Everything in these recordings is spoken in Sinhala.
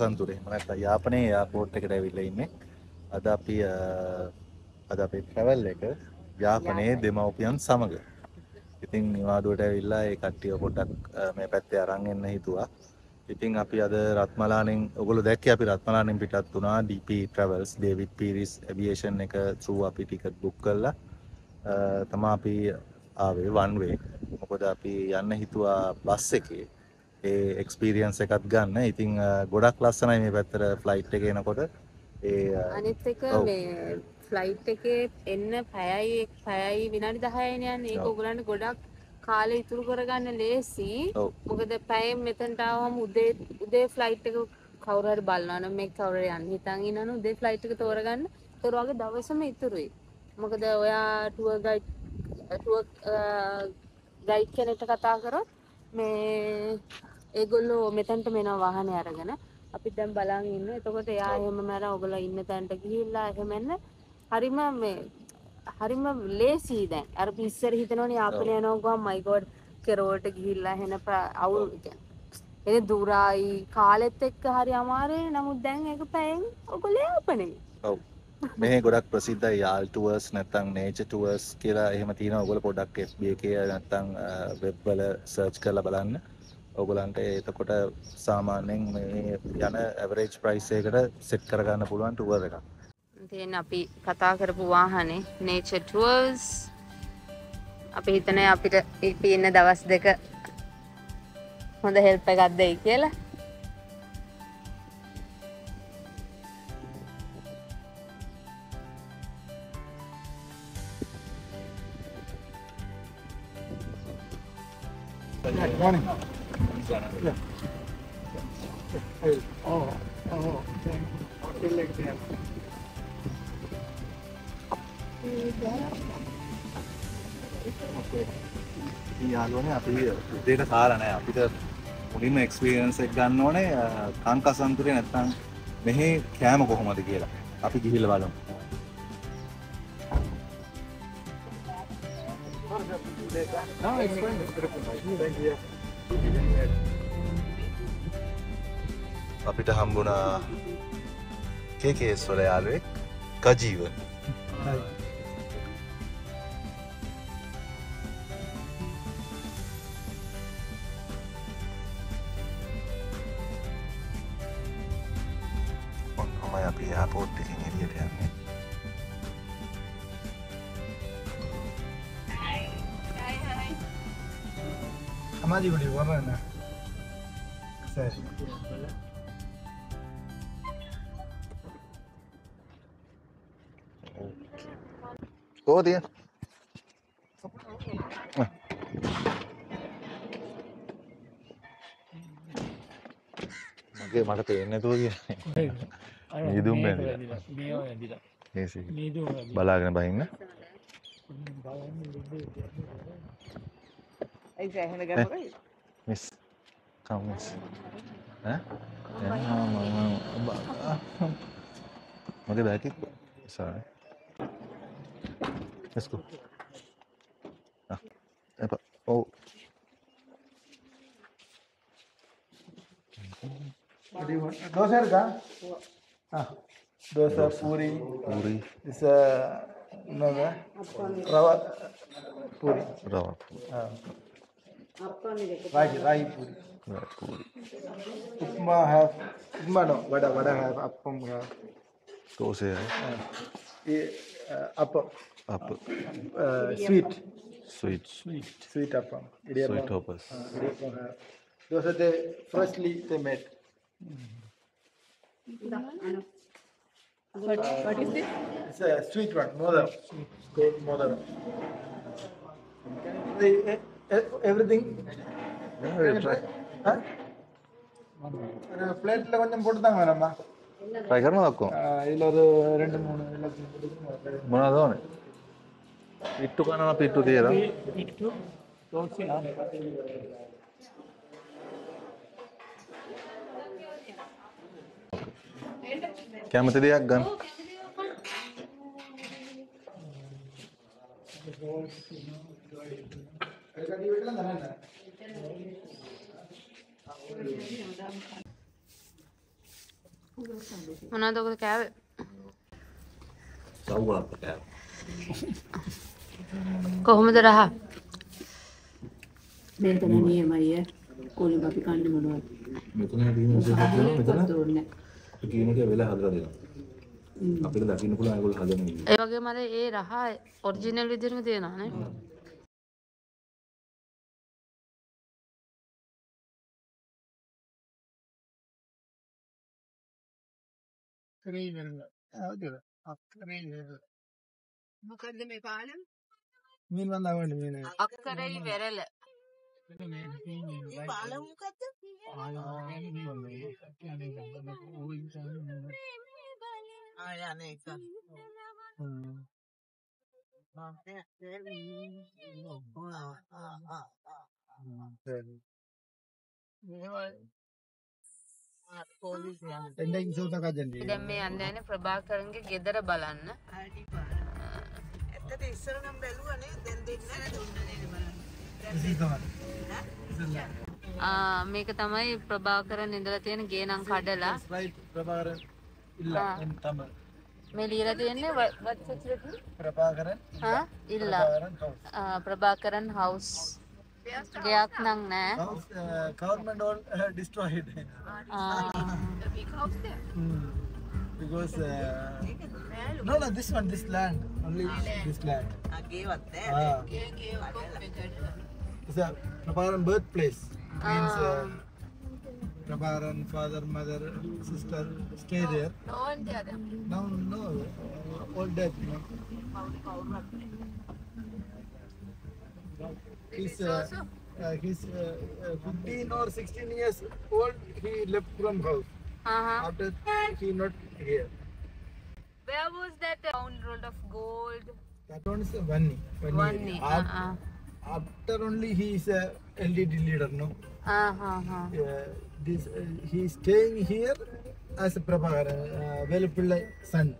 දැන් කංකසන්තුරේ මනත් යාපනයේ යාපෝට් එකට ඇවිල්ලා ඉන්නේ. අද අපි අද අපේ ට්‍රැවල් එක යාපනයේ දෙමව්පියන් සමග. ඉතින් නිවාඩුවට ඇවිල්ලා ඒ කට්ටිය පොඩ්ඩක් මේ පැත්තේ අරන් එන්න හිතුවා. ඉතින් අපි අද රත්මලානෙන් ඔගොල්ලෝ දැක්කේ අපි රත්මලානෙන් පිටත් වුණා. DP Travels David Peiris aviation එක through අපි ටිකට් බුක් කළා. තමා අපි ආවේ වන් වේ මොකද අපි යන්න හිතුවා බස් එකේ ඒ එක්ස්පීරියන්ස් එකත් ගන්න. ඉතින් අ, ගොඩක් ලස්සනයි මේ පැත්තට ෆ්ලයිට් එක එනකොට. ඒ අනිත් එක. මේ ෆ්ලයිට් එකේ එන්න පැයයි පැයයි විනාඩි 10යි යන්නේ. ඒක. ඔයගලන්ට ගොඩක් කාලේ ඉතුරු කරගන්න ලේසි. මොකද පැයෙන් මෙතනට ආවම උදේ උදේ ෆ්ලයිට් එක කවුරු හරි බලනවා නම් මේ කවුරු යන්න හිතන් ඉන්නවනම් උදේ ෆ්ලයිට් එක තෝරගන්න. ඒතර වගේ දවසම ඉතුරුයි. මොකද ඔයා ටුවර් ගයිඩ් ටුවර් ගයිඩ් කෙනෙක්ට කතා කරොත් මේ ඒගොල්ලෝ මෙතනට මෙනවා වාහනේ අරගෙන. අපි දැන් බලන් ඉන්න එතකොට එයා එහෙම මර ඔයගොල්ලෝ ඉන්න තැනට ගිහිල්ලා එහෙම එන්න. හරිම මේ හරිම ලේසි දැන්. අර පිස්සර හිතනවනේ යාපනය යනවා ගමන් මයි ගෝඩ් කෙරවලට ගිහිල්ලා ප්‍ර- අවුල් එනේ දුරයි. කාලෙත් එක්ක හරි අමාරුයි. නමුත් දැන් ඒක පැයෙන් ඔයගොල්ලෝ යාපනේ. ඔව්. මෙහි ගොඩක් ප්‍රසිද්ධයි යාල් ටුවර්ස් නැත්තම් නේචර් ටුවර්ස් කියලා එහෙම තියෙනවා. ඔයගොල්ලෝ පොඩ්ඩක් FB එකේ නැත්තම් වෙබ් වල සර්ච් කරලා බලන්න ඔයගොල්ලන්ට එතකොට සාමාන්‍යයෙන් මේ යන ඇවරේජ් ප්‍රයිස් එකකට සෙට් කරගන්න පුළුවන් ටුවර් එකක්. තියෙන අපි කතා කරපු වාහනේ නේචර් ටුවර්ස් අපි හිතනේ අපිට ඉපි ඉන්න දවස් දෙක හොඳ හෙල්ප් එකක් දෙයි කියලා. Morning. Yeah. Oh, oh, thank you. Feel like that. යාලුවනේ අපි උදේට කාලා නෑ අපිට මුලින්ම එක්ස්පීරියන්ස් එක ගන්න ඕනේ කංකසන්තුරේ නැත්තම් මෙහි කෑම කොහොමද කියලා අපි ගිහිල්ලා බලමු No, it's fine. Thank you. අපිට හම්බුණා කේකේස් වල යාළුවෙක් කජීව ඔන්නමයි අපි යාපෝට් එකෙන් එළියට යන්නේ Amadi budi warna na. කොහොමද තියෙන්නේ මගේ මට පේන්නේ නැතුව කියන්නේ. මීදුම් බැඳිලා. මේවා ඇදිලා. ඒසි. මීදුම් බලාගෙන බහින්න. මිස් කම් මිස් ඈ? එනවා මම බා- මගේ බෑග් එක. Sorry Let's go. Ah. Oh. Dosa இருக்கா தோசை பூரி பூரி இஸ் என்னது rava puri rava puri ragi ragi puri puri upma have upma no vada vada have appam have dosa have appam appam sweet sweet sweet sweet appam sweet opus ദിവസത്തെ freshly they made What, what is it? It's a sweet one, mother. Sweet. Mother. The, everything. Yeah, we'll try. Huh? ஒரு பிளேட்ல கொஞ்சம் போட்டு தாங்க நம்ம ட்ரை கரணும் இதுல ஒரு ரெண்டு மூணு மூணாவது ఇట్టు కన్నా ఇట్టు తీయరా ఇట్టు කැමති දෙයක් ගන්න. මොනවද ඔක කෑවේ? සව්වා කෑවේ. කොහොමද රහ? මේක නියමයි කොලින් අපි කන්නේ මොනවද? මෙතන තියෙන. කීමට වෙලා හදලා දෙනවා අපිට දකින්න පුළුවන් ඒගොල්ලෝ හදන විදිහ ඒ වගේම අර ඒ රහ ඔරිජිනල් විදිහටම තියෙනවා නේ. අක්කරේ වෙරළ. හවුද? අක්කරේ වෙරළ. මොකද්ද මේ පාලම? මීන් මීන. අක්කරයි වෙරළ. මේ පාලම මොකද්ද? ආ යන්නේ එක. එන්න ඉසෝත කජන්නේ. දැන් මේ යන්නේ ප්‍රභාකරන්ගේ ගෙදර බලන්න. ඇත්තට ඉස්සර නම් බැලුවනේ දැන් දෙන්න. ආ මේක තමයි ප්‍රභාකරන් ඉඳලා තියෙන ගේ නම් කඩලා ප්‍රභාකරන් ඉල්ල. තම මේ ලියලා තියෙන්නේ facility? ප්‍රභාකරන් හා? ඉල්ලා. ප්‍රභාකරන් හවුස් ගයක් නම් නෑ. Destroyed. ආ, Hmm. Because uh, no no this one this land only ah. this land. I gave up there. Ah. Gave, gave, it's a Prabharan birthplace. Ah. Means uh, Prabharan father, mother, sister stay no, there. No one there. No, no, all dead. No, know. He's, uh, uh, he's uh, uh, 15 or 16 years old. He left from house. Uh -huh. After he not here. Where was that round roll of gold? That one is Vanni. Vanni. Vanni. After, uh -huh. after only he is a LDD leader, no? Uh-huh. Uh -huh. uh, this, uh, he is staying here as a Prabhakara, uh, son.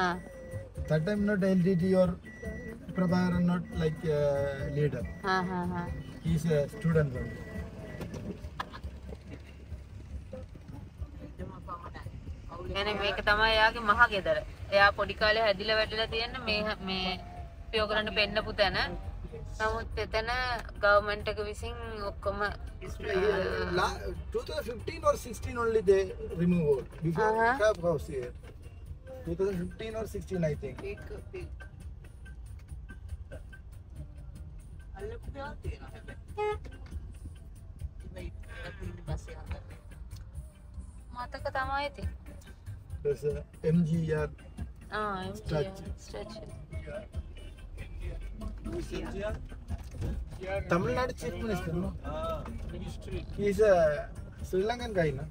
Uh. That time not LDD or Prabhakara, not like uh, leader. Uh -huh. He is a student only. එනේ මේක තමයි එයාගේ මහ ගෙදර. එයා පොඩි කාලේ හැදිලා වැටිලා තියෙන මේ මේ පියෝ කරන්න පෙන්නපු තැන. නමුත් එතන ගවර්න්මන්ට් එක විසින් ඔක්කොම Uh, la- 2015 or 16 only they remove all. Before Uh-huh. we have house here. 2015 or 16 I think. Pick pick. අල්ලපු දේවල් තියෙනවා හැබැයි. මතක තමයි ඉතින්. There's a MGR ah, MGR statue. statue. MGR. Tamil Nadu Chief Minister, no? Ah, ministry. He's a Sri Lankan guy, no?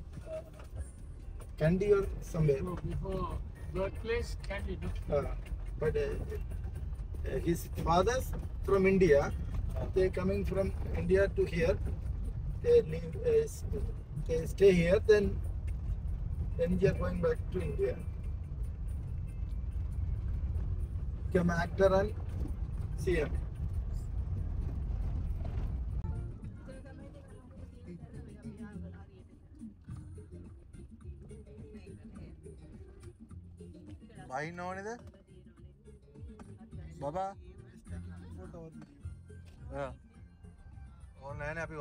Candy or somewhere. No, ah, before birthplace, candy, no? Uh, but uh, his fathers from India, they coming from India to here. They live, uh, they stay here, then then going back to India. Become and CM. Why known it? Baba? Yeah. और नया ने अभी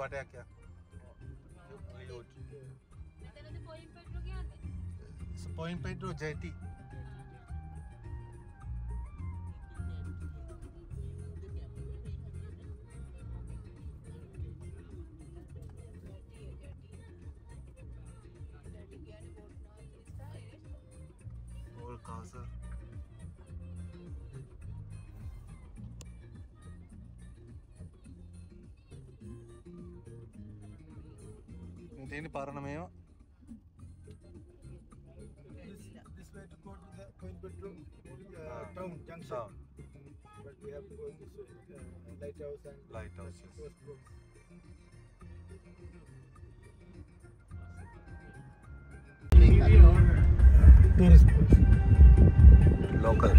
ඕල් කාසර් තියෙන පරණ මේවා This, uh, town junction. Town. But we have to go this way, uh, lighthouse and Lighthouse, yes. post road. Tourist place. Local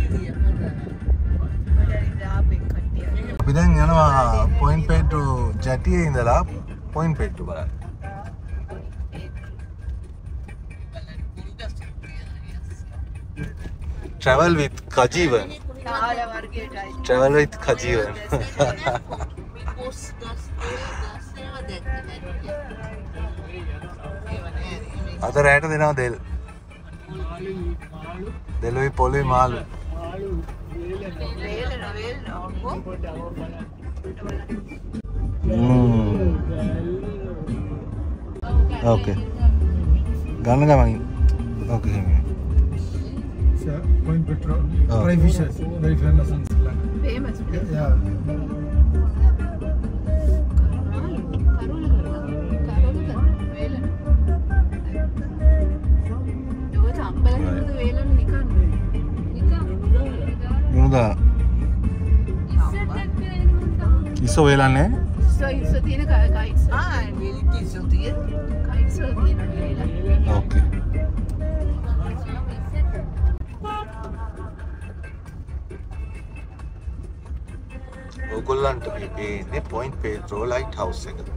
අපි දැන් යනවා පොයින් පේට්ටු ජැටිය ඉඳලා පොයින් පේට්ටු travel with කජීවන් තාල වර්ගයටයි. travel with කජීවන් පොස් ගස් ගස් ඒවා දැක්කේ නැහැ. ඒව නෑ. අද රෑට දෙනවා දෙල් දෙලුයි පොලුයි මාලු වේලන වේලන ඔක්කොම ඕකේ ගන්න ගමන් ඕකේ It's a point petrol. Oh. Fry fishes, very famous in Sri Lanka. famous place. Yeah. මුණදා ඉස වෙලන්නේ ඔගොල්ලන්ට මේ පේන්නේ පොයින්ට් පේට්‍රෝ ලයිට් හවුස් එක.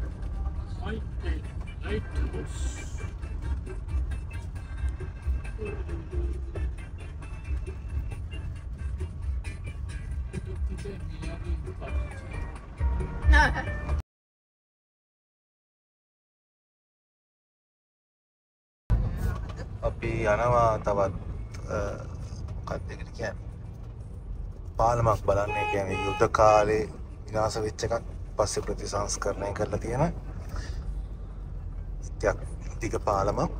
අපි යනවා තවත් කත්කට කියන්න පාලමක් බලන්නේ. කියන යුද්ධ කාලේ විනාස වෙච්ච එකක් පස්සේ ප්‍රතිසංස්කරණය කරලා තියෙන යක් දිග පාලමක්.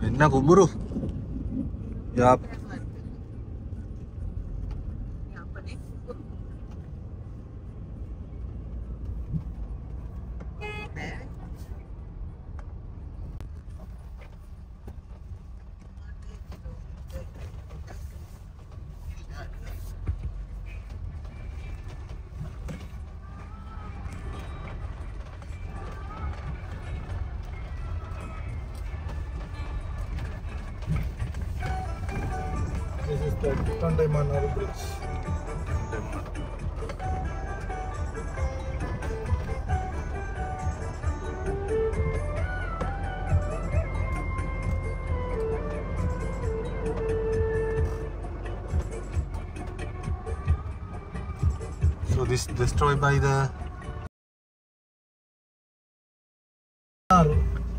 වෙන්න කුඹුරු. යා Manaru Bridge. So this destroyed by the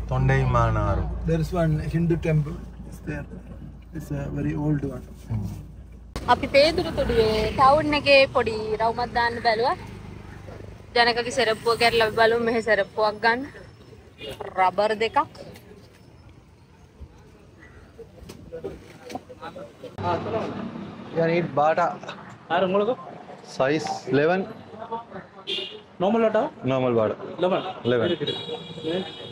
Tondai Manaru. There is one Hindu temple. It's there. It's a very old one. Hmm. අපි පේදුරු තුඩුවේ ටවුන් එකේ පොඩි රවුමක් දාන්න බැලුවා. ජනකගේ සෙරප්පුව කැරලා බලමු මෙහෙ සෙරප්පුවක් ගන්න. රබර් දෙකක්. You need bata ආර මොලක size 11 normal අට normal bata. 11 11.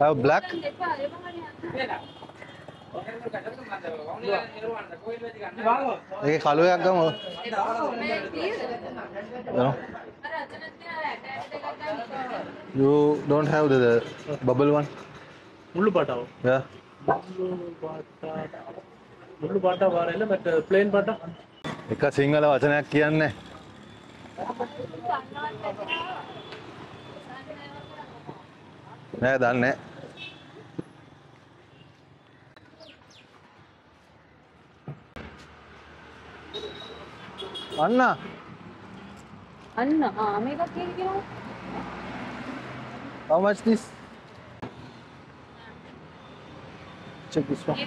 Have black? ඒකේ කළු එකක් ගමු. No? You don't have the, the bubble one? මුල්ලු පාටාව Yeah. මුල්ලු පාටා මුල්ලු පාටා වාරෙල්ල බට ප්ලේන් පාටා එක සිංහල වචනයක් කියන්නේ. නෑ දන්නේ. ಅಣ್ಣ ಅಣ್ಣ ಆ ಅಮೇಗ ಕೇಳಿಗೆ How much this? Check this one.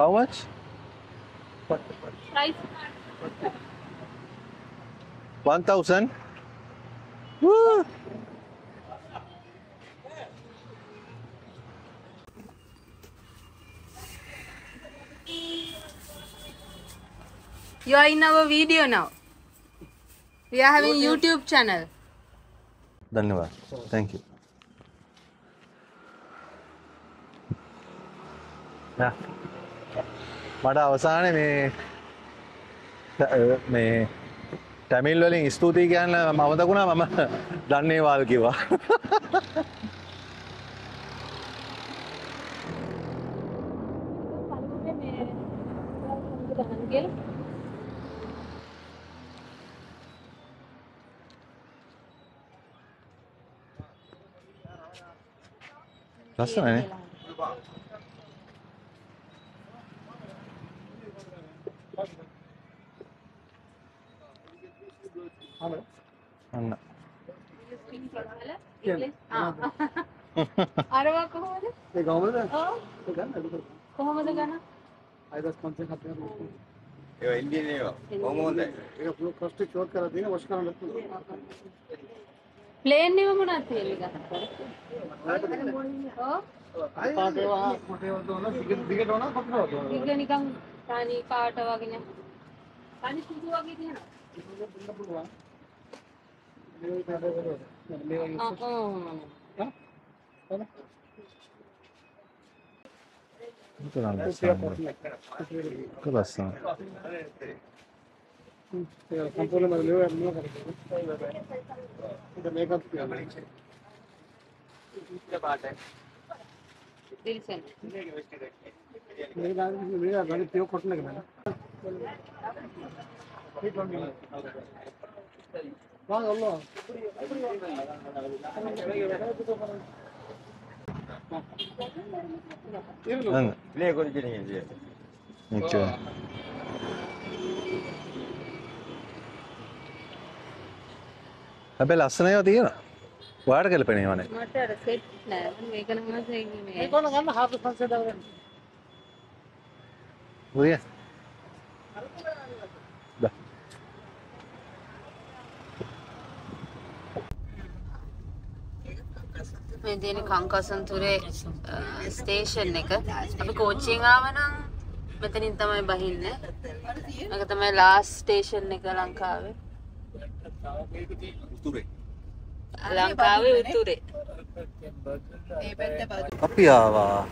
How much? Price. One thousand. Woo! You are in our video now. We are having YouTube channel. धन्यवाद थैंक यू මට අවසානයේ මේ ට- මේ ටැමිල් වලින් ස්තුතියි කියන්න මමතකුණා මම දන්නේ වාල් කිවා ලස්සනනේ. අන්න. අරවා කොහොමද ඒ ගාමද? ඔව් ඒ ගන්න. කොහොමද ගන්න අයදස් පන්සල් හතර. ඒවා ඉන්දියන් ඒවා. කොහොම හොඳයි. ඒක පුරු කොස්ට් ෂෝට් කරලා තියෙන වොෂ් කරන්න ලැබුණා. ප්ලේන් එක මොනවද තියෙන්නේ ගන්න ඔව් පාට ඒවා මොටේ වදෝන දිගට දිගට වුණා පතර වදෝන. ඉග නිකන් තනි පාට වගේ නේ තනි සුදු වගේ තියෙනවා පුළුවන්. මේ කාඩේ මේ ආ ආ ඒක නම් ලස්සනයි. ඒක ලස්සනයි. සම්පූර්ණ මරලියෝ යන්න කරේ. ඒක මේකත් කියනවා. දිල්සන් මේ ගාන මේ ගාන පියෝ කොටන එක නේද? ඒක වගේ. වාහ අල්ලා. අන්න. ලේ කොරිජින ඉන්දිය. මෙච්චර. හැබැයි ලස්සන ඒවා තියෙනවා. ඔයාලට ගැලපෙනේවා නේ. මට අර සෙට් නෑ මේක නම් මේ ඒක ඕන ගන්න හාෆ් පන්සල් දාගෙන. ඔය. මේ තියෙන කංකසන්තුරේ ස්ටේෂන් එක අපි කෝච්චියෙන් ආව නම් මෙතනින් තමයි බහින්නේ මේක තමයි ලාස්ට් ස්ටේෂන් එක ලංකාවේ උතුරේ. ලංකාවේ උතුරේ අපි ආවා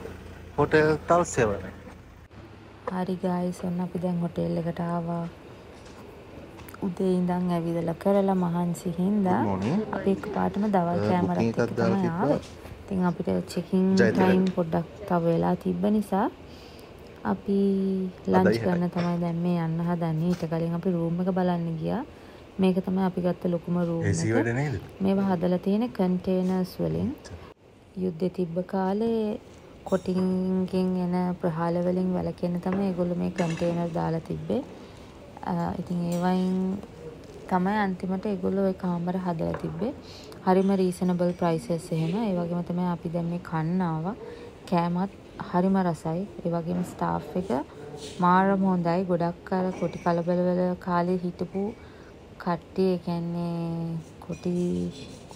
හොටෙල් තල් සෙවන. හරි ගායිස් ඔන්න අපි දැන් හොටෙල් එකට ආවා උදේ ඉඳන් ඇවිදලා කරලා මහන්සි හින්දා? අපි එකපාරටම දවල් කෑමරත් එක්ක තමයි. ආවේ. ඉතින් අපිට චෙකින්. ටයිම් පොඩ්ඩක් තව වෙලා තිබ්බ නිසා අපි ලන්ච් ගන්න තමයි දැන් මේ යන්න හදන්නේ. ඊට කලින් අපි රූම් එක බලන්න ගියා. මේක තමයි අපි ගත්ත ලොකුම රූම් එක. මේවා හදලා තියෙන කන්ටේනර්ස් වලින්. යුද්ධෙ තිබ්බ කාලේ කොටින්ගෙන් එන ප්‍රහාල වලින් වැළකෙන්න තමයි ඒගොල්ලෝ මේ කන්ටේනර් දාලා තිබ්බේ. ඉතින් ඒවයින් තමයි අන්තිමට ඒගොල්ලෝ ඒ කාමර හදලා තිබ්බේ. හරිම රීසනබල් ප්‍රයිසස් එහෙම. ඒ වගේම තමයි අපි දැන් මේ කන්න ආවා. කෑමත් හරිම රසයි. ඒ වගේම ස්ටාෆ් එක මාරම හොඳයි. ගොඩක් අර කොටි කලබල වල කාලේ හිටපු කට්ටිය ඒ කියන්නේ කොටි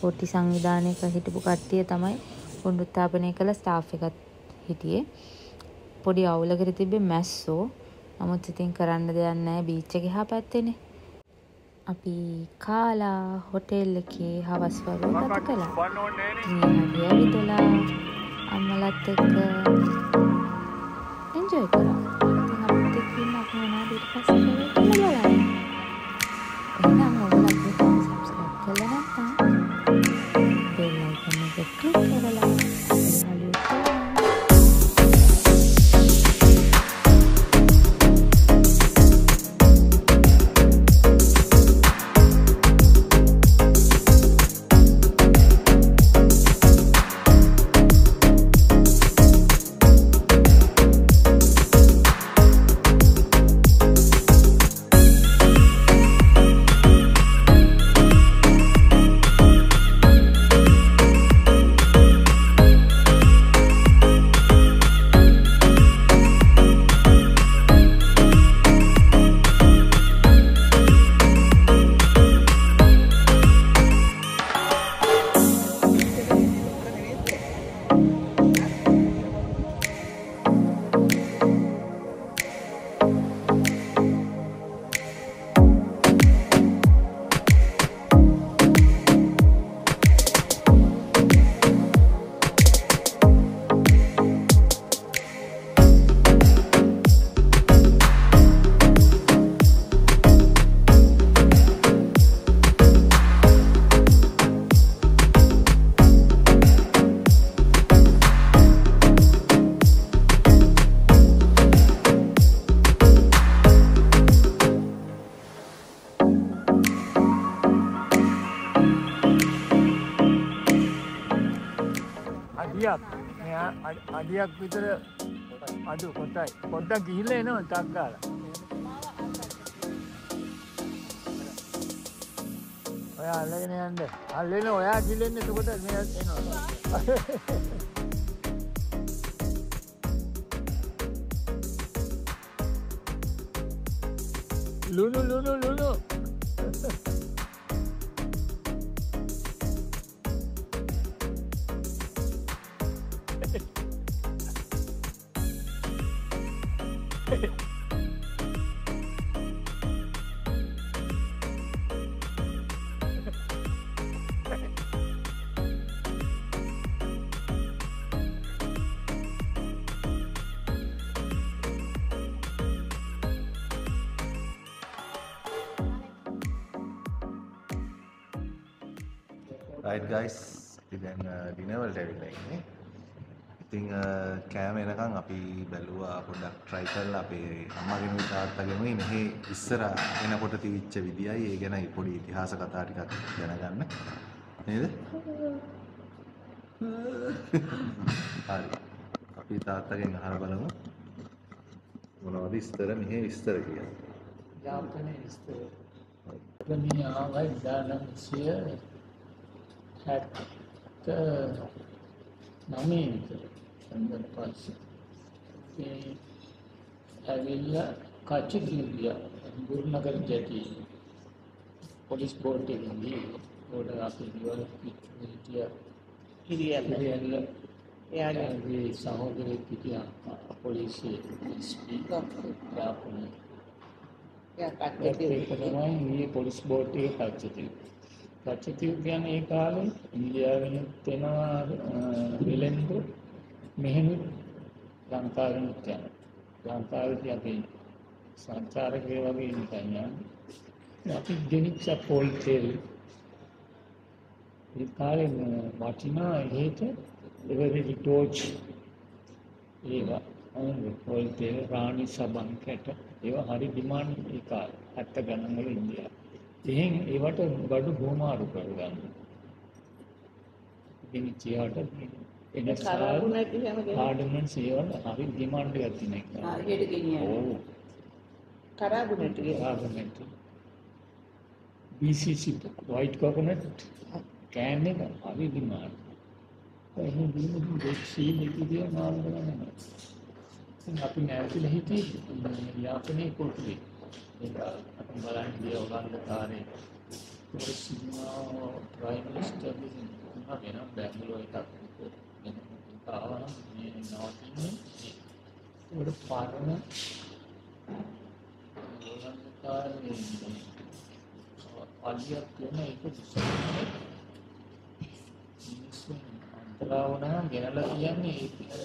කොටි සංවිධානයක හිටපු කට්ටිය තමයි පුනරුත්ථාපනය කළ ස්ටාෆ් එකත් හිටියේ. පොඩි අවුලකට තිබ්බේ මැස්සෝ. නමුත් ඉතින් කරන්න දෙයක් නැහැ බීච් එක එහා පැත්තේනේ. අපි කාලා හොටෙල් එකේ හවස් වරුව ගත කළා. ඉතින් ඒ ඇවිදලා අම්මලත් එක්ක එන්ජොයි කරා. ඉතින් අපිත් එක්ක ඉන්න අපි මොනවද ඊට පස්සේ කරේ කියලා බලන්න. එහෙනම් ඔයාලා අපේ channel subscribe කරලා නැත්නම් bell icon එක click අඩියක් විතර අඩු කොටයි පොඩ්ඩක් ගිහිල්ලා එනවා ටක් ගාලා. ඔයා අල්ලගෙන යන්න. අල්ලෙන ඔයා ගිලෙන්න එතකොට මෙයා එනවා. ලුණු ලුණු ලුණු. රයිට් ගයිස් අපි දැන් ඩිනවල්ට ඇවිල්ලා ඉන්නේ ඉතින් කෑම එනකම් අපි බැලුවා පොඩ්ඩක් try කරලා අපේ අම්මගෙනුයි තාත්තගෙනුයි මෙහි ඉස්සර එනකොට තිබිච්ච විදියයි. ඒ ගැන පොඩි ඉතිහාස කතා ටිකක් දැනගන්න. නේද? හරි. අපි තාත්තගෙන් අහලා බලමු. මොනවද ඉස්තර? මෙහි විස්තර කියලා. යාපනයේ විස්තර. ගමී ආවයි දානම්සිය හැත්ත නමේ විතර සඳන් පස්සේ ඒ ඇවිල්ලා කච්චිදිවිය ගුරුනගර ජැටි පොලිස් බෝට් එකෙන් ගිහින් ඕඩ අපි හිටිය හිරියල්ල. හිරියල්ල එයාගේ සහෝදරයෙක් හිටියා පොලිසියේ SP යාපනයේ එයා තමයි මේ පොලිස් බෝට් එකේ කච්චතිව්. කච්චතිව් කියන්නේ ඒ කාලේ ඉන්දියාවෙන් එනවා වෙලෙන්ද මෙහෙම ලංකාවෙන් යන. ලංකාවේදී අපි සංචාරකයෝ වගේ නිකන් යන්නේ. අපි ගෙනිච්ච පොල් තෙල් ඒ කාලේ වටිනා එහෙට එවරෙලි ටෝච් ඒවා අනේ පොල් තෙල් රාණි සබන් කැට ඒවා හරි ඩිමාන්ඩ් ඒ කාලේ 70 ගණන් වල ඉන්දියාව. එහෙන් ඒවට බඩු බොමාරු කරගන්න. ඉතින් චියාට එන කරාබු නැති හැම කෙනෙක් ආඩමන්ස් ඒවල හරි ඩිමාන්ඩ් එකක් තියෙන එක. හරියට ගෙනියන. ඔව්. කරාබු නැති ගේ. ආඩමන්ට්. BCC white coconut කෑම එක හරි ඩිමාන්ඩ්. එහෙනම් දිනුම් දෙක්ෂී නිතිදිය නාම ගන්න. ඉතින් අපි නැවතිලා හිටියේ යාපනයේ කොටුවේ. ඒක අපි බලන්න ගියා උගන්ඩකාරේ. ඒ සිනමා ප්‍රයිම් මිනිස්ටර් තුමා වෙන බැංගලෝර එකක් ආවා මේ නවතින්නේ උඩ පාරන උගන්ඩකාරේ පල්ලියක් තියෙන ඒක විශ්වාසයි. මිනිස්සුන් අන්තරාවනා ගෙනලා කියන්නේ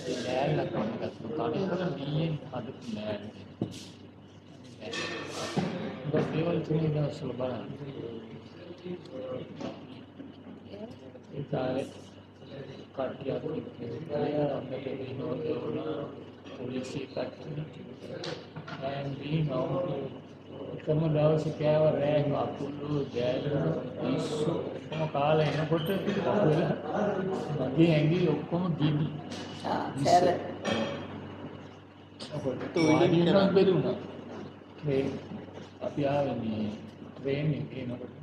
ඒ නෑල්ල කන්නත් කනකොට මීයෙන් හදපු නෑල්ල. ඒක දේවල් තුනේ දවස්වල බලන්න. ඒ කාලේ කට්ටියක් ඉන්නේ අපිට විනෝද වුණා පොලිසිය කට්ටිය. and we know එකම දවස කෑව රෑ අකුළු ගෑනු පිස්සු ඔක්කොම කාලා එනකොට අපේ මගේ ඇඟිලි ඔක්කොම ගිනි සැර. තුලින් නම් බැරි වුණා ට්‍රේන් අපි ආවේ මේ ට්‍රේන් එකේ එනකොට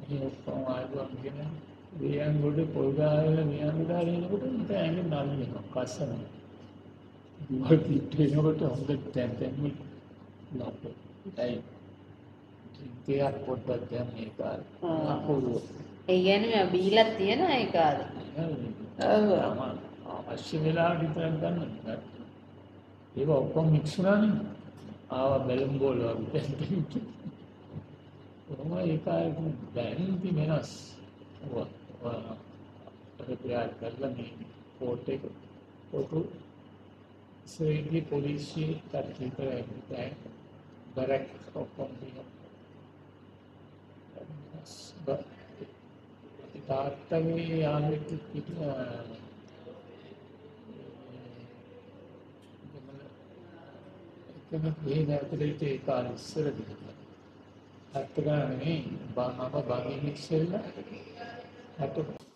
මේ ඔක්කොම ආයුධම් ගෙන වියන් ගොඩ පොල් ගාවල වියන් ගාලා එනකොට මට ඇඟ නල්ලෙනවා කස්සන දුවල් පිට එනකොට හොඳ තැන් තැන් ලොප්පයි තියක් පොඩ්ඩක් දැන් මේ කාලේ. අකුරු ඒ කියන්නේ බීලා තියෙන ඒ කාලේ. ඔව්. අවශ්‍ය වෙලාවට විතරක් ගන්න ඒක ඔක්කොම මික්ස් වුණානේ ආවා බැලුම් බෝල වගේ කොහොම ඒ කාලේ දැන් ඉතින් වෙනස්. ඔව් ප්‍රතිආර කරලා මේ පෝට් එක පොතු සේවි පොලිසිය කට්ටිය කරන්නේ දැන් බරක් ඔක්කොම තියෙනවා තාත්තගේ යාළුවෙක් හිටියා එකම මේ නැවතලට ඒ